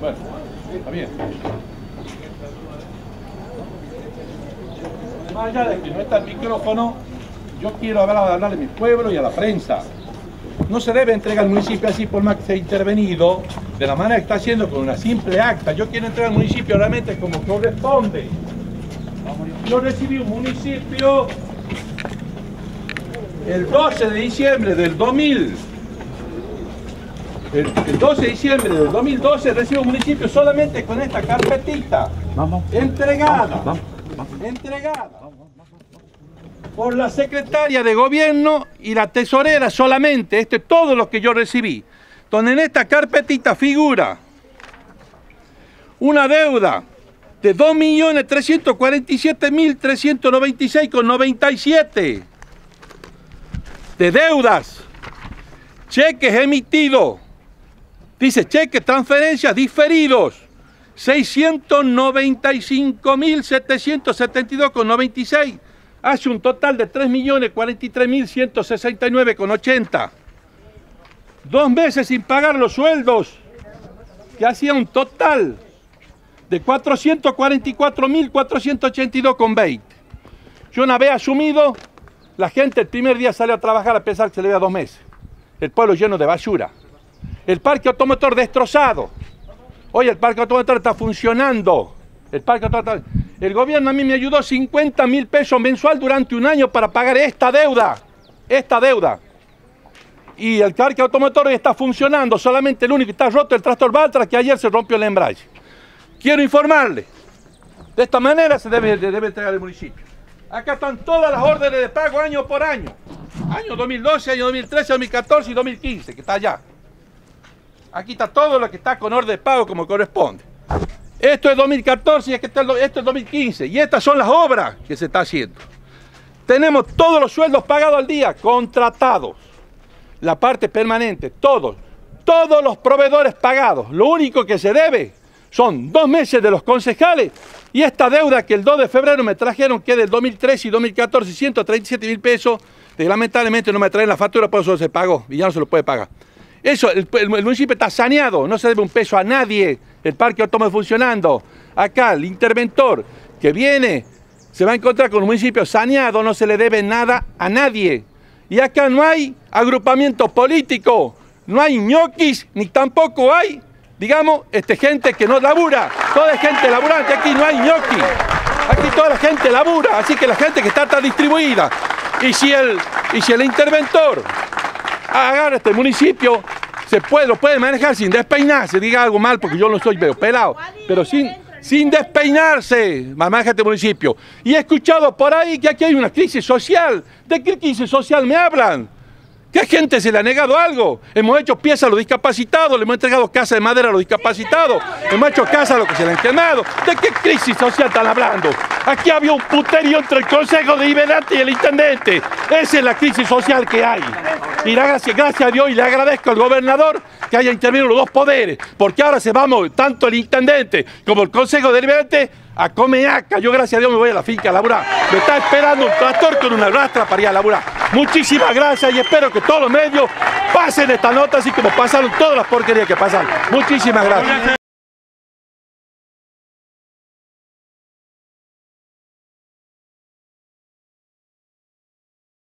Bueno, está bien. Más allá de que no está el micrófono, yo quiero hablar, hablarle a mi pueblo y a la prensa. No se debe entregar al municipio así por más que sea intervenido, de la manera que está haciendo con una simple acta. Yo quiero entregar al municipio realmente como corresponde. Yo recibí un municipio el 12 de diciembre del 2000. El, el 12 de diciembre del 2012 recibo un municipio solamente con esta carpetita. Entregada. Entregada. Por la secretaria de gobierno y la tesorera solamente. Esto es todo lo que yo recibí. Donde en esta carpetita figura una deuda de 2.347.396,97 de deudas, cheques emitidos, dice cheques, transferencias diferidos, 695.772,96, hace un total de 3.043.169,80. Dos meses sin pagar los sueldos, que hacía un total de 444.482,20. Yo una vez asumido, la gente el primer día sale a trabajar a pesar que se le vea dos meses. El pueblo lleno de basura. El parque automotor destrozado. Hoy el parque automotor está funcionando. El parque automotor. El gobierno a mí me ayudó 50 mil pesos mensual durante un año para pagar esta deuda. Esta deuda. Y el parque automotor hoy está funcionando. Solamente el único que está roto es el tractor Baltra que ayer se rompió el embrague. Quiero informarle. De esta manera se debe, debe entregar el municipio. Acá están todas las órdenes de pago año por año. Año 2012, año 2013, 2014 y 2015, que está allá. Aquí está todo lo que está con orden de pago como corresponde. Esto es 2014 y esto es 2015. Y estas son las obras que se está haciendo. Tenemos todos los sueldos pagados al día, contratados. La parte permanente, todos. Todos los proveedores pagados. Lo único que se debe son dos meses de los concejales y esta deuda que el 2 de febrero me trajeron, que es del 2013 y 2014, 137 mil pesos, que lamentablemente no me traen la factura, por eso se pagó y ya no se lo puede pagar. Eso, el, municipio está saneado, no se debe un peso a nadie, el parque autónomo funcionando. Acá el interventor que viene se va a encontrar con un municipio saneado, no se le debe nada a nadie. Y acá no hay agrupamiento político, no hay ñoquis, ni tampoco hay digamos, este, gente que no labura, toda gente laburante, aquí no hay ñoqui, aquí toda la gente labura, así que la gente que está está distribuida. Y si el, y si el interventor agarra este municipio, se puede, lo puede manejar sin despeinarse, diga algo mal porque yo no soy veo pelado, pero sin, sin despeinarse, maneja este municipio. Y he escuchado por ahí que aquí hay una crisis social. ¿De qué crisis social me hablan? ¿Qué gente se le ha negado algo? Hemos hecho piezas a los discapacitados, le hemos entregado casa de madera a los discapacitados, hemos hecho casa a los que se le han quemado. ¿De qué crisis social están hablando? Aquí había un puterío entre el Consejo de Liberante y el Intendente. Esa es la crisis social que hay. Y gracias, a Dios y le agradezco al gobernador que haya intervenido los dos poderes, porque ahora se vamos, tanto el Intendente como el Consejo de Liberante, a Comeaca. Yo, gracias a Dios, me voy a la finca a laburar. Me está esperando un tractor con una rastra para ir a laburar. Muchísimas gracias y espero que todos los medios pasen esta nota así como pasaron todas las porquerías que pasan. Muchísimas gracias.